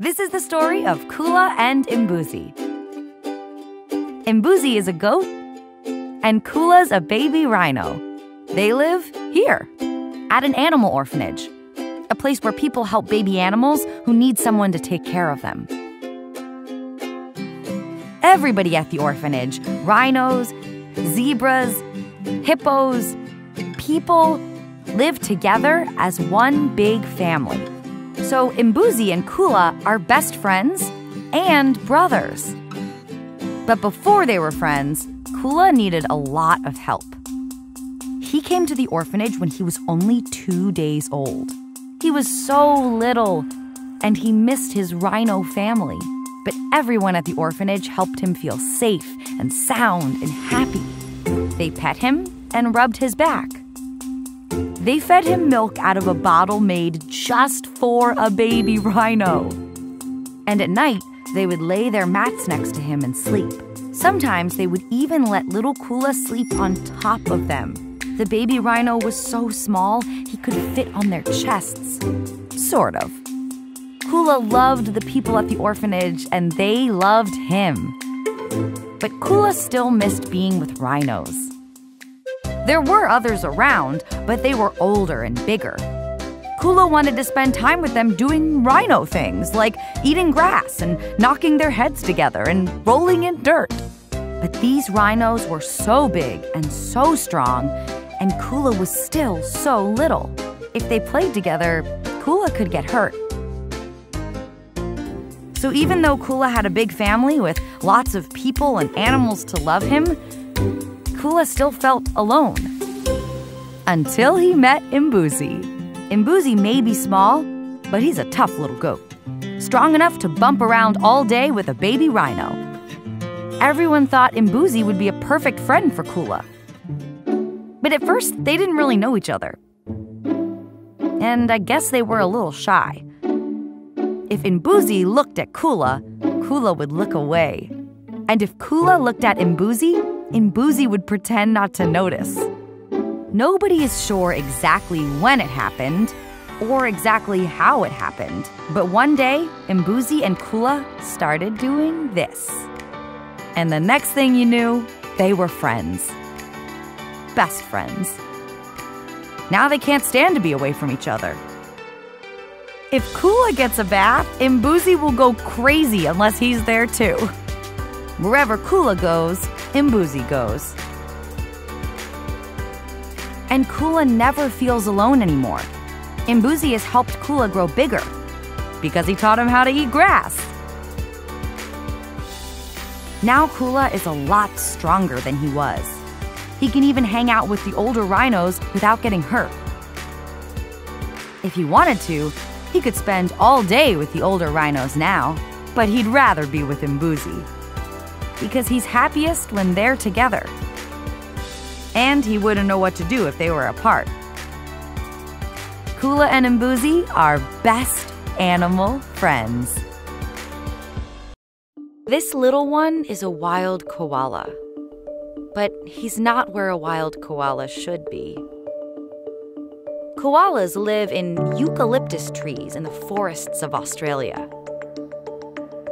This is the story of Kula and Imbuzi. Imbuzi is a goat, and Kula's a baby rhino. They live here, at an animal orphanage, a place where people help baby animals who need someone to take care of them. Everybody at the orphanage rhinos, zebras, hippos, people live together as one big family. So Imbuzi and Kula are best friends and brothers. But before they were friends, Kula needed a lot of help. He came to the orphanage when he was only two days old. He was so little, and he missed his rhino family. But everyone at the orphanage helped him feel safe and sound and happy. They pet him and rubbed his back. They fed him milk out of a bottle made just for a baby rhino. And at night, they would lay their mats next to him and sleep. Sometimes they would even let little Kula sleep on top of them. The baby rhino was so small he could fit on their chests. Sort of. Kula loved the people at the orphanage and they loved him. But Kula still missed being with rhinos. There were others around, but they were older and bigger. Kula wanted to spend time with them doing rhino things, like eating grass and knocking their heads together and rolling in dirt. But these rhinos were so big and so strong, and Kula was still so little. If they played together, Kula could get hurt. So even though Kula had a big family with lots of people and animals to love him, Kula still felt alone. Until he met Imbuzi. Imbuzi may be small, but he's a tough little goat. Strong enough to bump around all day with a baby rhino. Everyone thought Imbuzi would be a perfect friend for Kula. But at first, they didn't really know each other. And I guess they were a little shy. If Imbuzi looked at Kula, Kula would look away. And if Kula looked at Imbuzi, Imbuzi would pretend not to notice. Nobody is sure exactly when it happened or exactly how it happened, but one day, Imbuzi and Kula started doing this. And the next thing you knew, they were friends. Best friends. Now they can't stand to be away from each other. If Kula gets a bath, Imbuzi will go crazy unless he's there too. Wherever Kula goes, Imbuzi goes. And Kula never feels alone anymore. Imbuzi has helped Kula grow bigger because he taught him how to eat grass. Now Kula is a lot stronger than he was. He can even hang out with the older rhinos without getting hurt. If he wanted to, he could spend all day with the older rhinos now, but he'd rather be with Imbuzi. Because he's happiest when they're together. And he wouldn't know what to do if they were apart. Kula and Imbuzi are best animal friends. This little one is a wild koala. But he's not where a wild koala should be. Koalas live in eucalyptus trees in the forests of Australia.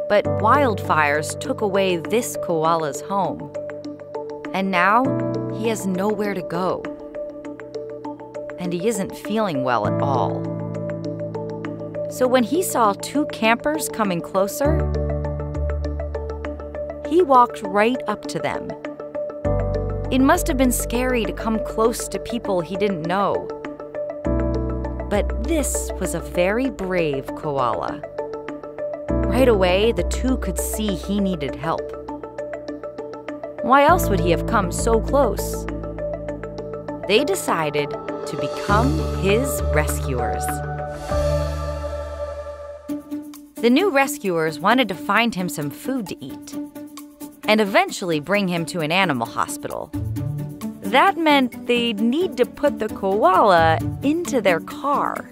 But wildfires took away this koala's home. And now he has nowhere to go. And he isn't feeling well at all. So when he saw two campers coming closer, he walked right up to them. It must have been scary to come close to people he didn't know. But this was a very brave koala. Right away, the two could see he needed help. Why else would he have come so close? They decided to become his rescuers. The new rescuers wanted to find him some food to eat and eventually bring him to an animal hospital. That meant they'd need to put the koala into their car.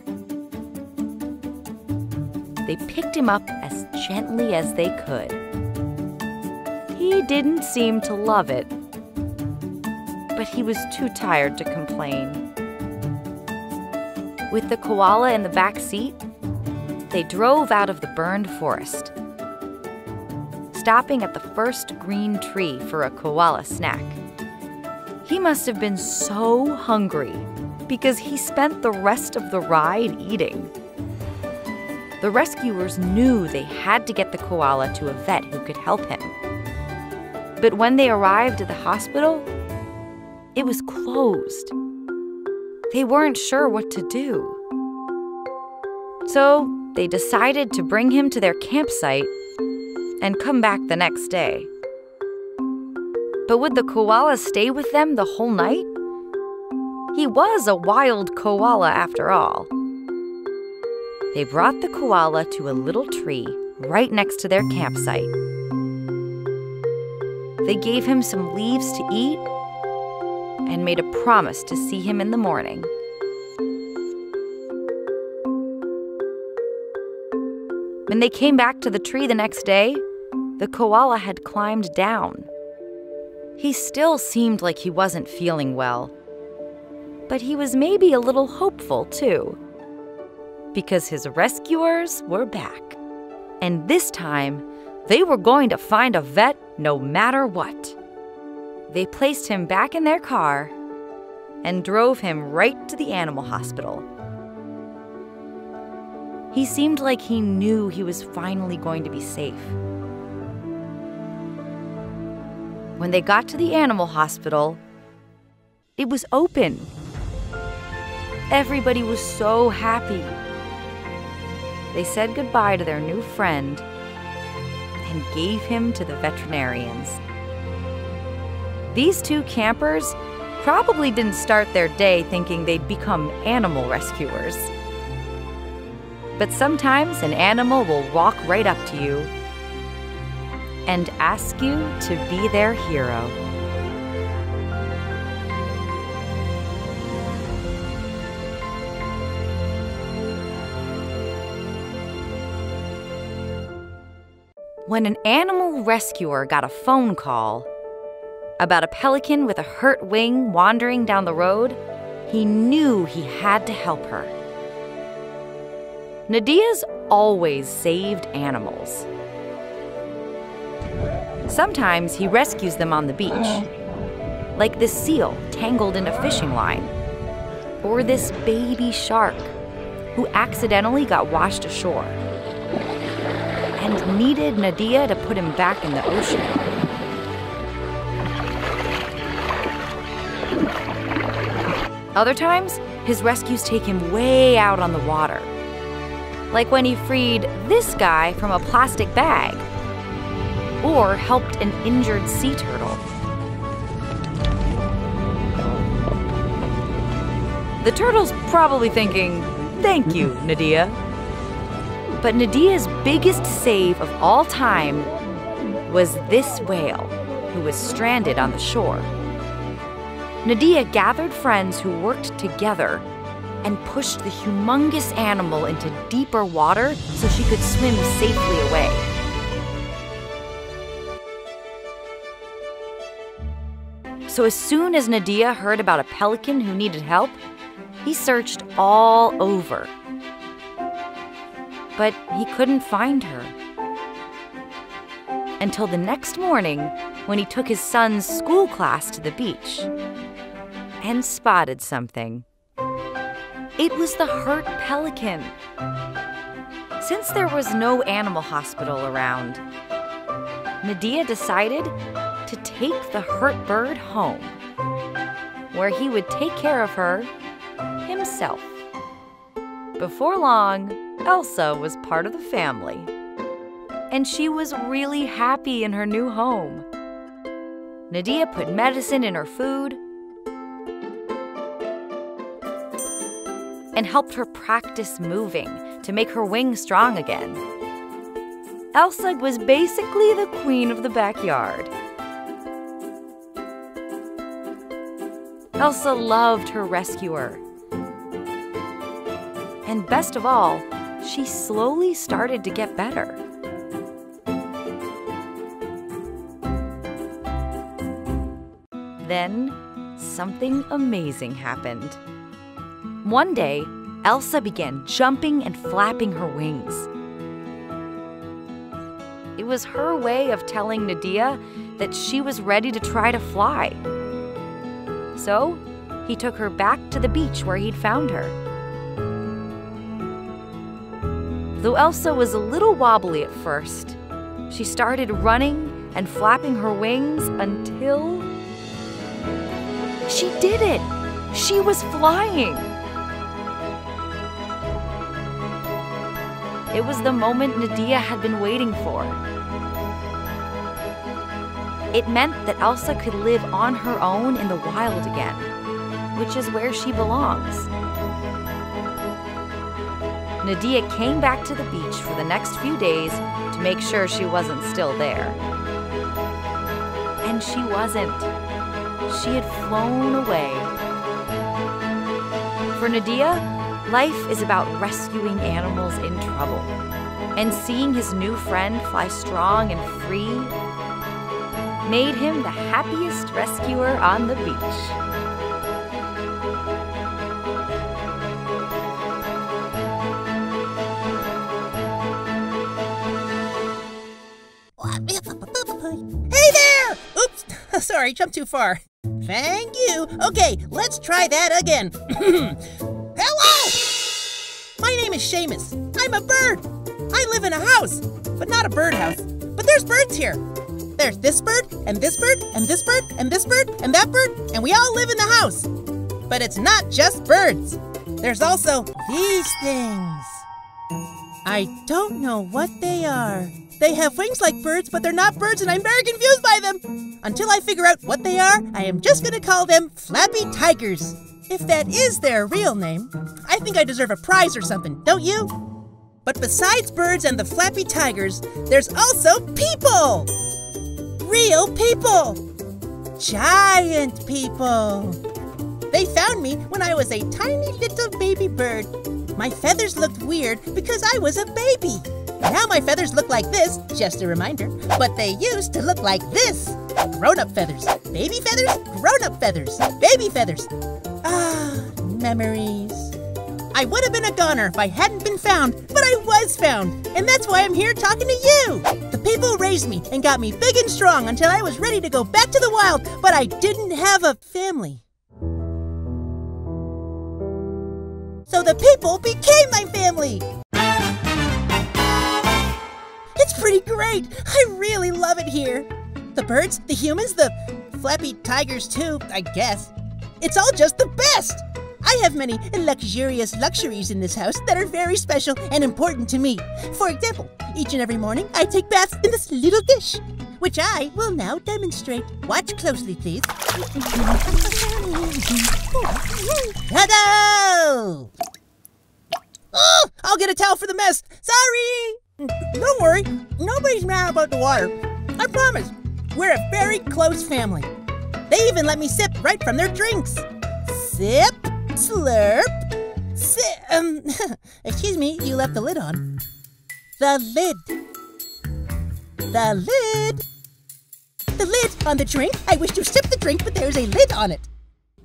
They picked him up as gently as they could. He didn't seem to love it, but he was too tired to complain. With the koala in the back seat, they drove out of the burned forest, stopping at the first green tree for a koala snack. He must have been so hungry because he spent the rest of the ride eating. The rescuers knew they had to get the koala to a vet who could help him. But when they arrived at the hospital, it was closed. They weren't sure what to do. So they decided to bring him to their campsite and come back the next day. But would the koala stay with them the whole night? He was a wild koala after all. They brought the koala to a little tree right next to their campsite. They gave him some leaves to eat and made a promise to see him in the morning. When they came back to the tree the next day, the koala had climbed down. He still seemed like he wasn't feeling well. But he was maybe a little hopeful, too. Because his rescuers were back. And this time, they were going to find a vet no matter what. They placed him back in their car and drove him right to the animal hospital. He seemed like he knew he was finally going to be safe. When they got to the animal hospital, it was open. Everybody was so happy. They said goodbye to their new friend and gave him to the veterinarians. These two campers probably didn't start their day thinking they'd become animal rescuers. But sometimes an animal will walk right up to you and ask you to be their hero. When an animal rescuer got a phone call about a pelican with a hurt wing wandering down the road, he knew he had to help her. Nadia's always saved animals. Sometimes he rescues them on the beach, like this seal tangled in a fishing line, or this baby shark who accidentally got washed ashore and needed Nadia to put him back in the ocean. Other times, his rescues take him way out on the water like when he freed this guy from a plastic bag, or helped an injured sea turtle. The turtle's probably thinking, Thank you, Nadia. But Nadia's biggest save of all time was this whale who was stranded on the shore. Nadia gathered friends who worked together and pushed the humongous animal into deeper water so she could swim safely away. So, as soon as Nadia heard about a pelican who needed help, he searched all over. But he couldn't find her. Until the next morning when he took his son's school class to the beach and spotted something. It was the hurt pelican. Since there was no animal hospital around, Nadia decided to take the hurt bird home, where he would take care of her himself. Before long, Elsa was part of the family, and she was really happy in her new home. Nadia put medicine in her food and helped her practice moving to make her wings strong again. Elsa was basically the queen of the backyard. Elsa loved her rescuer. And best of all, she slowly started to get better. Then, something amazing happened. One day, Elsa began jumping and flapping her wings. It was her way of telling Nadia that she was ready to try to fly. So, he took her back to the beach where he'd found her. Though Elsa was a little wobbly at first, she started running and flapping her wings until. She did it! She was flying! It was the moment Nadia had been waiting for. It meant that Elsa could live on her own in the wild again, which is where she belongs. Nadia came back to the beach for the next few days to make sure she wasn't still there. And she wasn't. She had flown away. For Nadia, life is about rescuing animals in trouble. And seeing his new friend fly strong and free made him the happiest rescuer on the beach. Sorry, jumped too far. Thank you. Okay, let's try that again. Hello! My name is Seamus. I'm a bird. I live in a house, but not a birdhouse. But there's birds here. There's this bird, and this bird, and this bird, and this bird, and that bird, and we all live in the house. But it's not just birds. There's also these things. I don't know what they are. They have wings like birds, but they're not birds, and I'm very confused by them. Until I figure out what they are, I am just gonna call them flappy tigers. If that is their real name, I think I deserve a prize or something, don't you? But besides birds and the flappy tigers, there's also people! Real people! Giant people! They found me when I was a tiny little baby bird. My feathers looked weird because I was a baby. Now my feathers look like this, just a reminder, but they used to look like this. Grown-up feathers, baby feathers, grown-up feathers, baby feathers. Ah, memories. I would have been a goner if I hadn't been found, but I was found, and that's why I'm here talking to you. The people raised me and got me big and strong until I was ready to go back to the wild, but I didn't have a family. So the people became my family. It's pretty great. I really love it here. The birds, the humans, the flappy tigers too, I guess. It's all just the best. I have many luxurious luxuries in this house that are very special and important to me. For example, each and every morning I take baths in this little dish, which I will now demonstrate. Watch closely, please. Ta-da! Oh, I'll get a towel for the mess. Sorry! Don't worry, nobody's mad about the water. I promise. We're a very close family. They even let me sip right from their drinks. Sip, slurp, sip. Um, excuse me, you left the lid on. The lid. The lid. The lid on the drink. I wish to sip the drink, but there's a lid on it.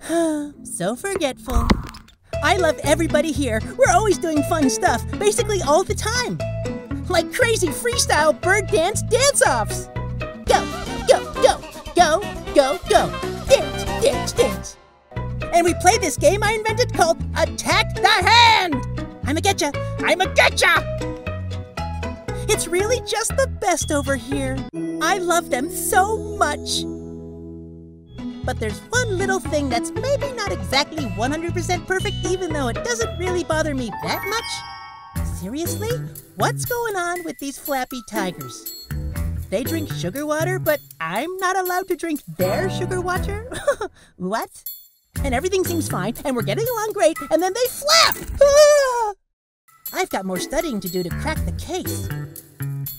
so forgetful. I love everybody here. We're always doing fun stuff, basically all the time. Like crazy freestyle bird dance dance offs. Go, go, go, go, go, go. Dance, dance, dance. And we play this game I invented called Attack the Hand. I'm a getcha. I'm a getcha. It's really just the best over here. I love them so much. But there's one little thing that's maybe not exactly 100% perfect, even though it doesn't really bother me that much. Seriously? What's going on with these flappy tigers? They drink sugar water, but I'm not allowed to drink their sugar water? what? And everything seems fine, and we're getting along great, and then they flap! Ah! I've got more studying to do to crack the case.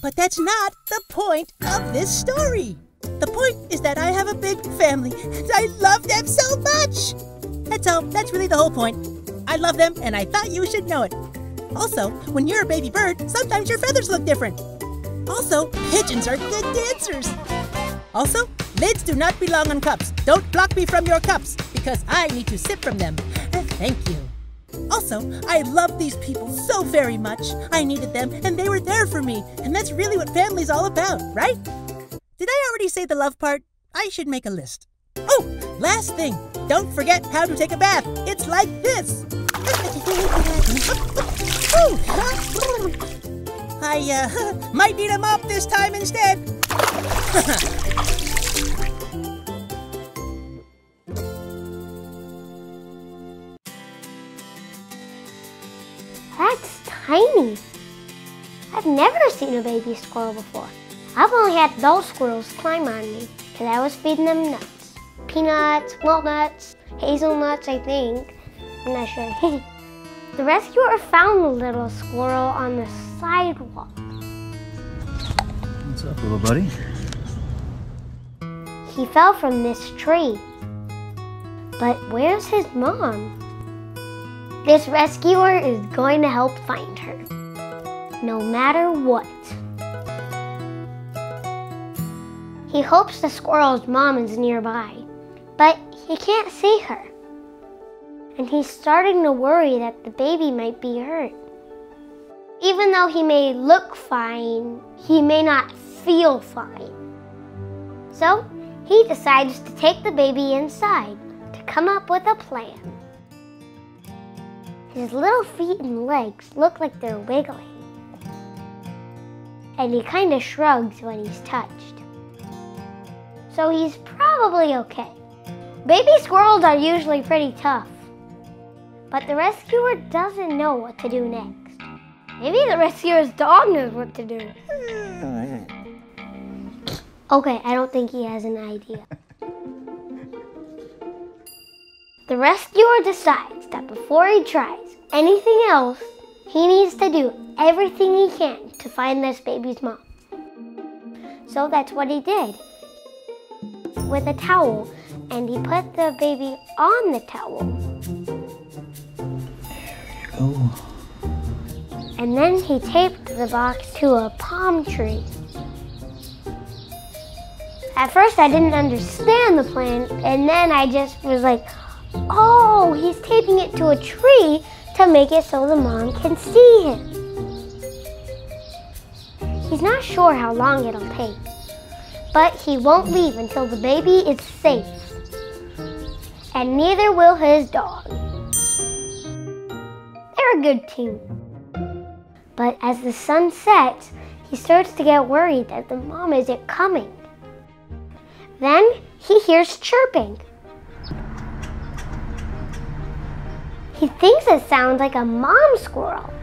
But that's not the point of this story. The point is that I have a big family, and I love them so much. That's all. That's really the whole point. I love them, and I thought you should know it. Also, when you're a baby bird, sometimes your feathers look different. Also, pigeons are good dancers. Also, lids do not belong on cups. Don't block me from your cups, because I need to sip from them. Thank you. Also, I love these people so very much. I needed them, and they were there for me. And that's really what family's all about, right? Did I already say the love part? I should make a list. Oh, last thing. Don't forget how to take a bath. It's like this. I uh, might need a mop this time instead. tiny. I've never seen a baby squirrel before. I've only had those squirrels climb on me because I was feeding them nuts. Peanuts, walnuts, hazelnuts, I think. I'm not sure. the rescuer found the little squirrel on the sidewalk. What's up, little buddy? He fell from this tree. But where's his mom? This rescuer is going to help find her, no matter what. He hopes the squirrel's mom is nearby, but he can't see her. And he's starting to worry that the baby might be hurt. Even though he may look fine, he may not feel fine. So he decides to take the baby inside to come up with a plan. His little feet and legs look like they're wiggling. And he kind of shrugs when he's touched. So he's probably okay. Baby squirrels are usually pretty tough. But the rescuer doesn't know what to do next. Maybe the rescuer's dog knows what to do. Okay, I don't think he has an idea. The rescuer decides that before he tries anything else, he needs to do everything he can to find this baby's mom. So that's what he did with a towel, and he put the baby on the towel. Oh, And then he taped the box to a palm tree. At first, I didn't understand the plan, and then I just was like, oh, he's taping it to a tree to make it so the mom can see him. He's not sure how long it'll take, but he won't leave until the baby is safe. And neither will his dog. They're a good team. But as the sun sets, he starts to get worried that the mom isn't coming. Then he hears chirping. He thinks it sounds like a mom squirrel.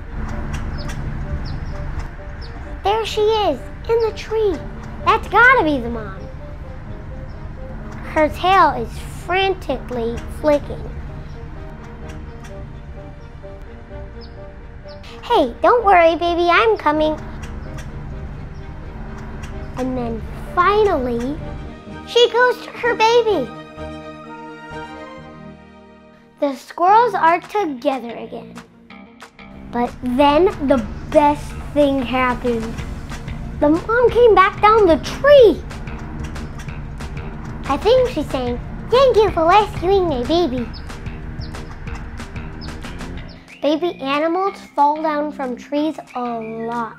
There she is, in the tree. That's gotta be the mom. Her tail is frantically flicking. Hey, don't worry, baby, I'm coming. And then finally, she goes to her baby. The squirrels are together again. But then the best thing happened. The mom came back down the tree. I think she's saying, Thank you for rescuing my baby. Baby animals fall down from trees a lot.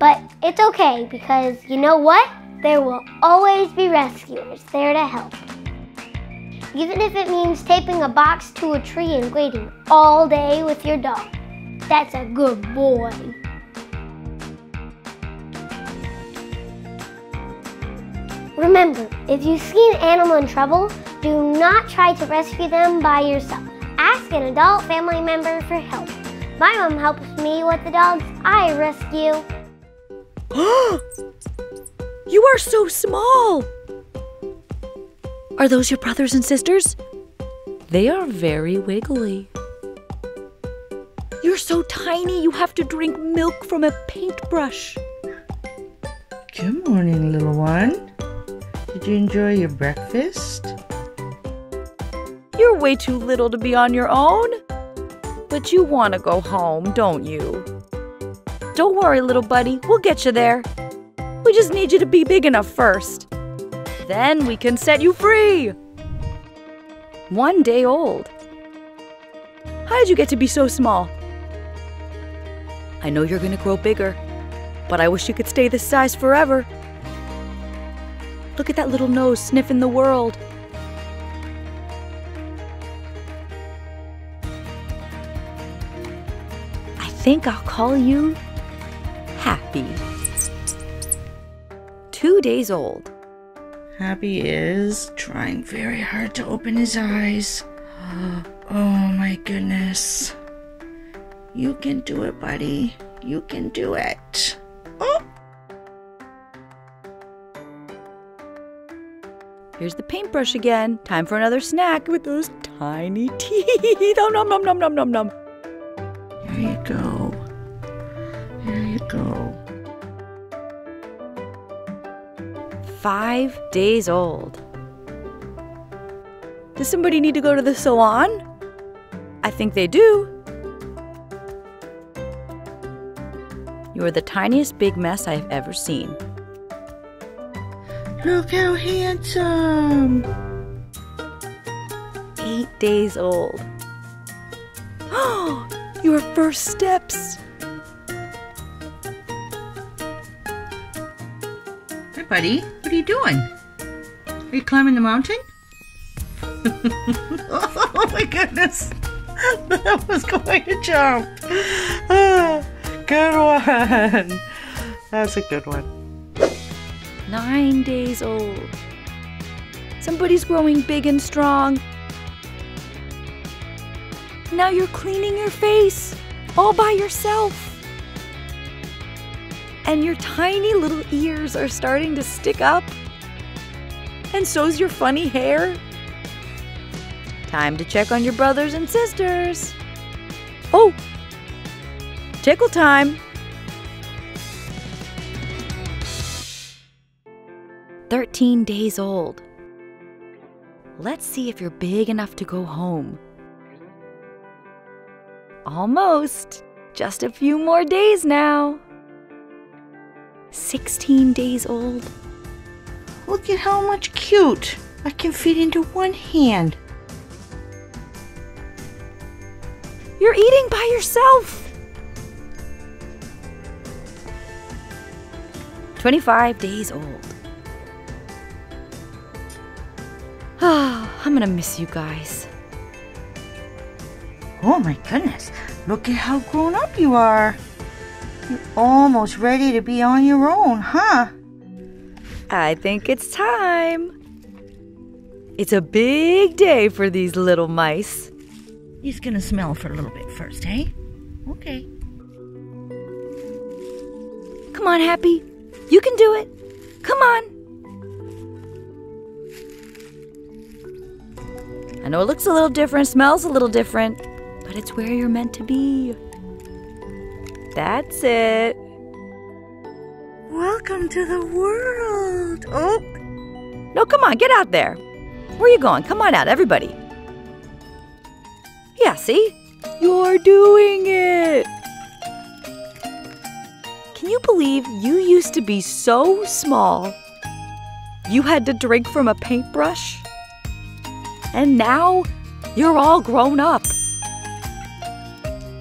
But it's okay because you know what? There will always be rescuers there to help. Even if it means taping a box to a tree and waiting all day with your dog. That's a good boy. Remember, if you see an animal in trouble, do not try to rescue them by yourself. Ask an adult family member for help. My mom helps me with the dogs I rescue. You are so small! Are those your brothers and sisters? They are very wiggly. You're so tiny, you have to drink milk from a paintbrush. Good morning, little one. Did you enjoy your breakfast? You're way too little to be on your own. But you want to go home, don't you? Don't worry, little buddy, we'll get you there. We just need you to be big enough first. Then we can set you free. One day old. How did you get to be so small? I know you're gonna grow bigger, but I wish you could stay this size forever. Look at that little nose sniffing the world. I think I'll call you Happy. Two days old. Happy is trying very hard to open his eyes. Oh my goodness. You can do it, buddy. You can do it. Oh! Here's the paintbrush again. Time for another snack with those tiny teeth. Oh, nom nom nom nom nom nom. There you go. There you go. Five days old. Does somebody need to go to the salon? I think they do. You are the tiniest big mess I've ever seen. Look how handsome. Eight days old. Oh, your first steps. Hi, buddy. What are you doing? Are you climbing the mountain? oh my goodness. That was quite a jump. Ah, good one. That's a good one. Nine days old. Somebody's growing big and strong. Now you're cleaning your face all by yourself. And your tiny little ears are starting to stick up. And so's your funny hair. Time to check on your brothers and sisters. Oh, tickle time. 13 days old. Let's see if you're big enough to go home. Almost. Just a few more days now. 16 days old. Look at how much cute. I can fit into one hand. You're eating by yourself. 25 days old. Ah, I'm gonna miss you guys. Oh my goodness. Look at how grown up you are. You're almost ready to be on your own, huh? I think it's time. It's a big day for these little mice. He's gonna smell for a little bit first, hey? Okay. Come on, Happy. You can do it. Come on. I know it looks a little different, smells a little different, but it's where you're meant to be. That's it. Welcome to the world. Oh, No, come on, get out there. Where are you going? Come on out, everybody. Yeah, see? You're doing it. Can you believe you used to be so small? You had to drink from a paintbrush? And now you're all grown up.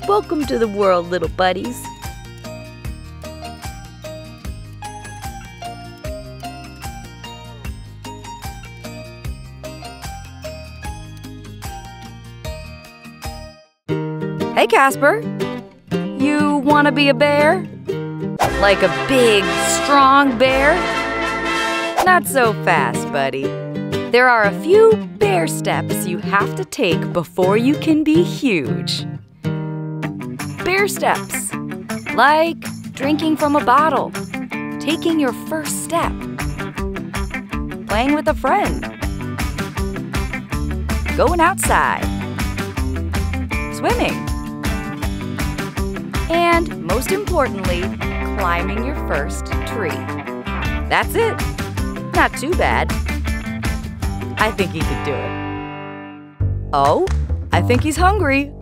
Welcome to the world, little buddies. Hey, Casper. You want to be a bear? Like a big, strong bear? Not so fast, buddy. There are a few bear steps you have to take before you can be huge. Bear steps, like drinking from a bottle, taking your first step, playing with a friend, going outside, swimming, and most importantly, climbing your first tree. That's it. Not too bad. I think he could do it. Oh, I think he's hungry.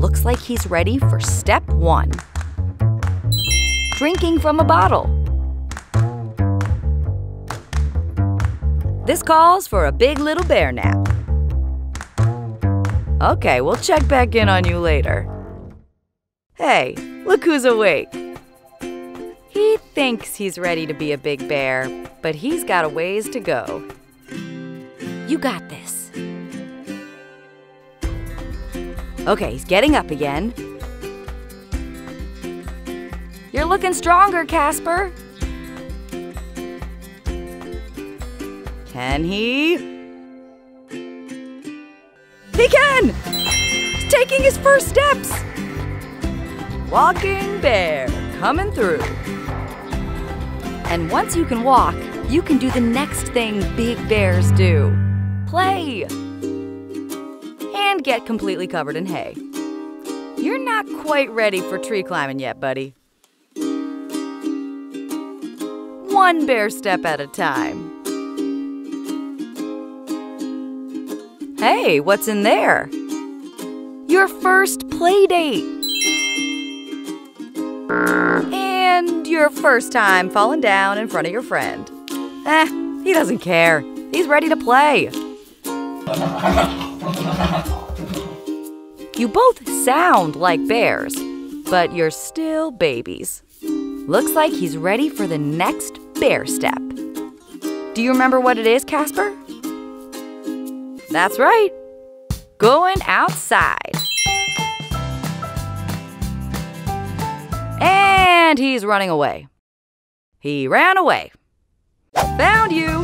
Looks like he's ready for step one drinking from a bottle. This calls for a big little bear nap. Okay, we'll check back in on you later. Hey, look who's awake. He thinks he's ready to be a big bear, but he's got a ways to go. You got this. Okay, he's getting up again. You're looking stronger, Casper. Can he? He can! He's taking his first steps. Walking bear coming through. And once you can walk, you can do the next thing big bears do play. And get completely covered in hay. You're not quite ready for tree climbing yet, buddy. One bear step at a time. Hey, what's in there? Your first play date. And your first time falling down in front of your friend. Eh, he doesn't care. He's ready to play. You both sound like bears, but you're still babies. Looks like he's ready for the next bear step. Do you remember what it is, Casper? That's right. Going outside. And he's running away. He ran away. Found you!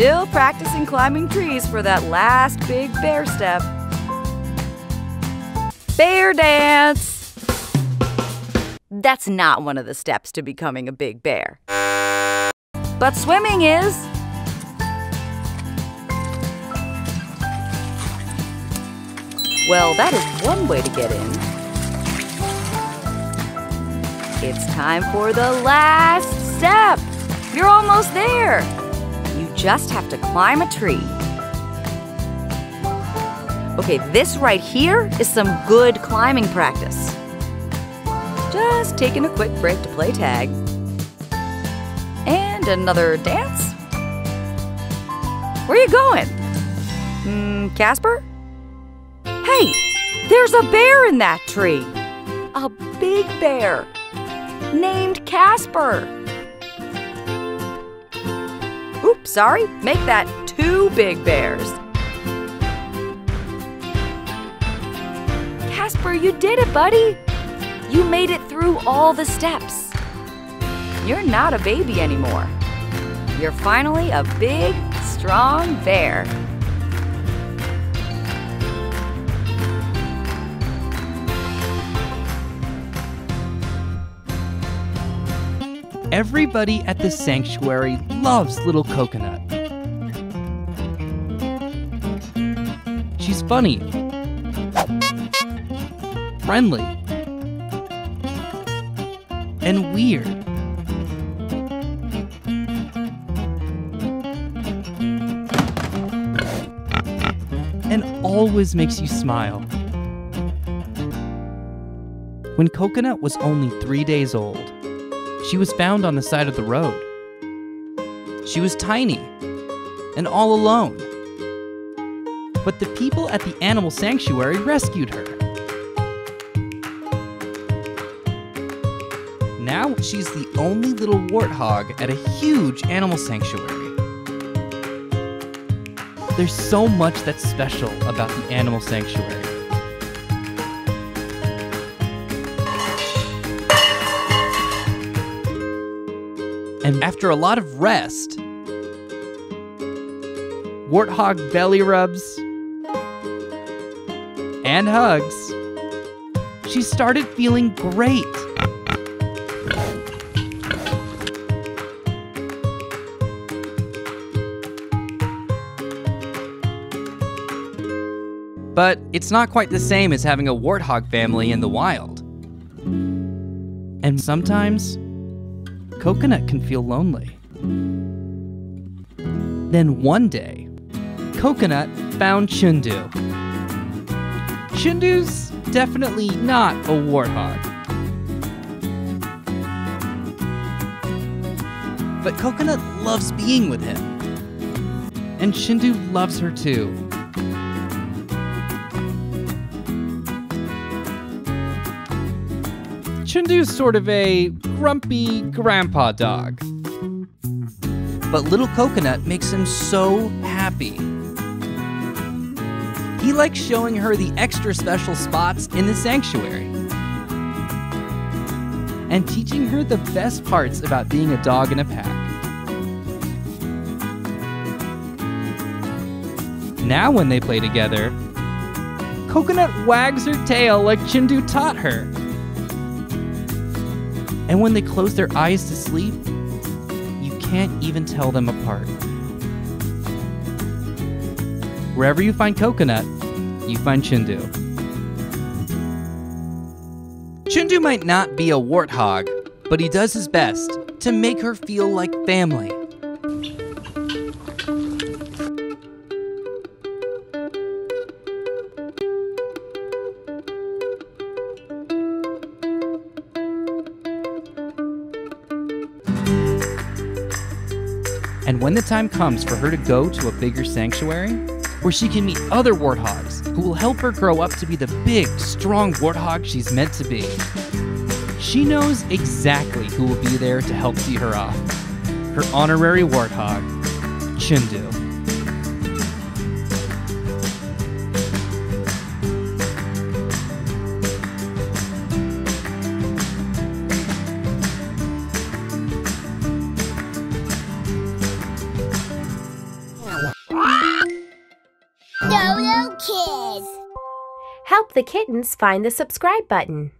Still practicing climbing trees for that last big bear step. Bear dance! That's not one of the steps to becoming a big bear. But swimming is. Well, that is one way to get in. It's time for the last step. You're almost there. Just have to climb a tree. Okay, this right here is some good climbing practice. Just taking a quick break to play tag. And another dance. Where are you going? Hmm, Casper? Hey, there's a bear in that tree. A big bear named Casper. Oops, sorry. Make that two big bears. Casper, you did it, buddy. You made it through all the steps. You're not a baby anymore. You're finally a big, strong bear. Everybody at the sanctuary loves little Coconut. She's funny, friendly, and weird. And always makes you smile. When Coconut was only three days old, she was found on the side of the road. She was tiny and all alone. But the people at the animal sanctuary rescued her. Now she's the only little warthog at a huge animal sanctuary. There's so much that's special about the animal sanctuary. And after a lot of rest, warthog belly rubs, and hugs, she started feeling great. But it's not quite the same as having a warthog family in the wild. And sometimes, Coconut can feel lonely. Then one day, Coconut found Chundu. Chundu's definitely not a warthog. But Coconut loves being with him. And Chundu loves her too. Chundu's sort of a grumpy grandpa dog. But little Coconut makes him so happy. He likes showing her the extra special spots in the sanctuary and teaching her the best parts about being a dog in a pack. Now, when they play together, Coconut wags her tail like Chundu taught her. And when they close their eyes to sleep, you can't even tell them apart. Wherever you find Coconut, you find Chundu. Chundu might not be a warthog, but he does his best to make her feel like family. When the time comes for her to go to a bigger sanctuary, where she can meet other warthogs who will help her grow up to be the big, strong warthog she's meant to be, she knows exactly who will be there to help see her off. Her honorary warthog, Chundu. Kittens find the subscribe button.